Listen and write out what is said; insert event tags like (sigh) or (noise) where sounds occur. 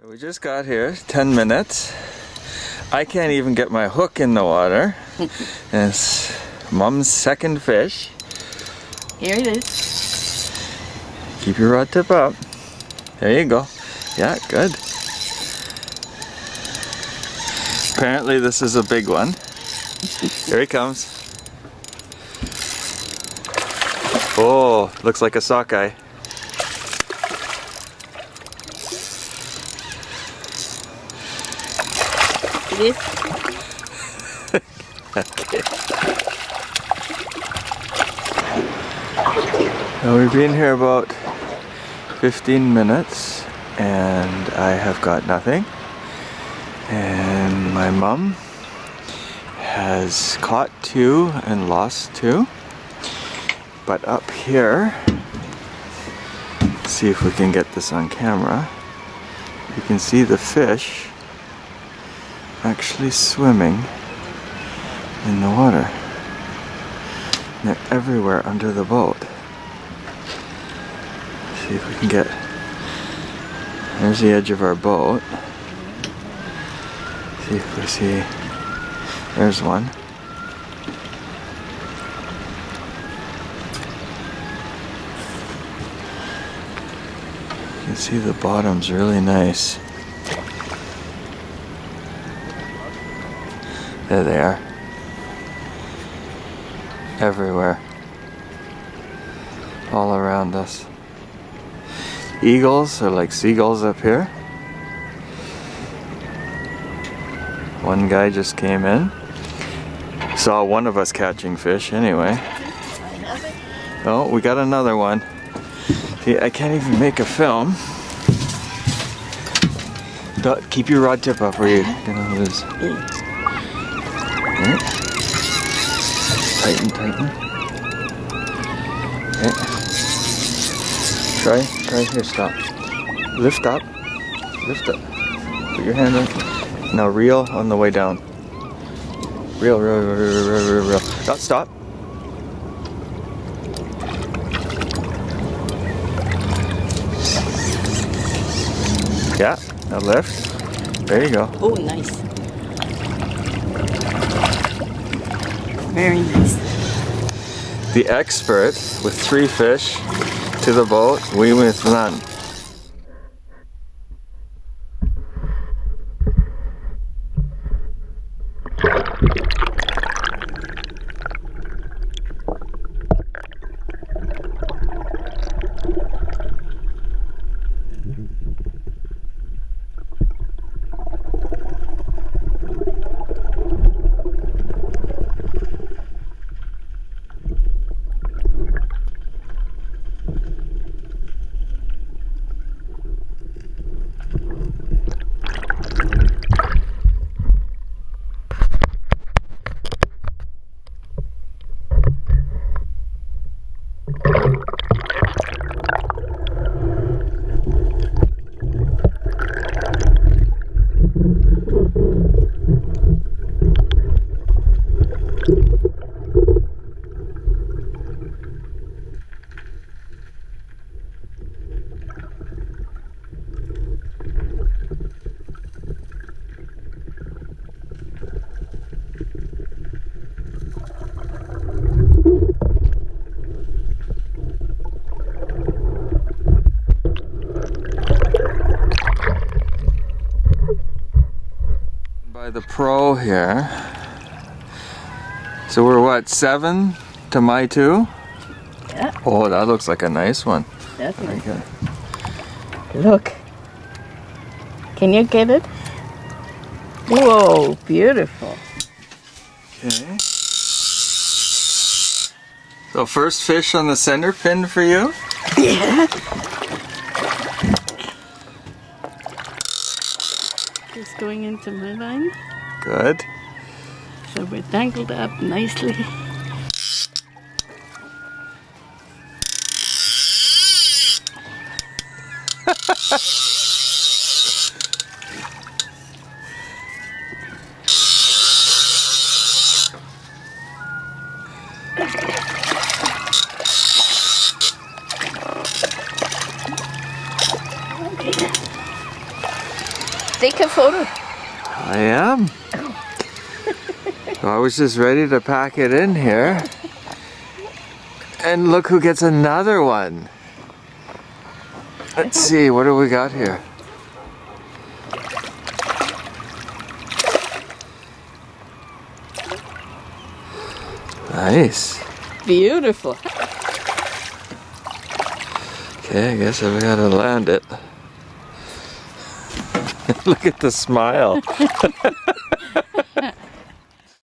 So we just got here, 10 minutes. I can't even get my hook in the water. (laughs) it's mom's second fish. Here it is. Keep your rod tip up. There you go. Yeah, good. Apparently this is a big one. Here he comes. Oh, looks like a sockeye. Now we've been here about 15 minutes and I have got nothing. And my mom has caught two and lost two. But up here, see if we can get this on camera. You can see the fish actually swimming in the water. They're everywhere under the boat. See if we can get. There's the edge of our boat. See if we see. There's one. You can see the bottom's really nice. There they are. Everywhere. All around us. Eagles are like seagulls up here. One guy just came in. Saw one of us catching fish anyway. Oh, we got another one. See, I can't even make a film. Keep your rod tip up or you're gonna lose. Tighten, tighten. Okay. Try, try here, stop. Lift up. Lift up. Put your hand on. Now reel on the way down. Reel, reel, reel, reel, reel, reel, reel. No, stop. Yeah, now lift. There you go. Oh, nice. Very nice. The expert with three fish to the boat, we with none. By the pro here. So we're what, seven to my two? Yeah. Oh, that looks like a nice one. That's nice. good. Look. Can you get it? Whoa, beautiful. Okay. So first fish on the center pin for you. Yeah. going into my vine. Good. So we're tangled up nicely. (laughs) Take a photo. I am. I was just ready to pack it in here. And look who gets another one. Let's see, what do we got here? Nice. Beautiful. Okay, I guess I've gotta land it. (laughs) Look at the smile. (laughs)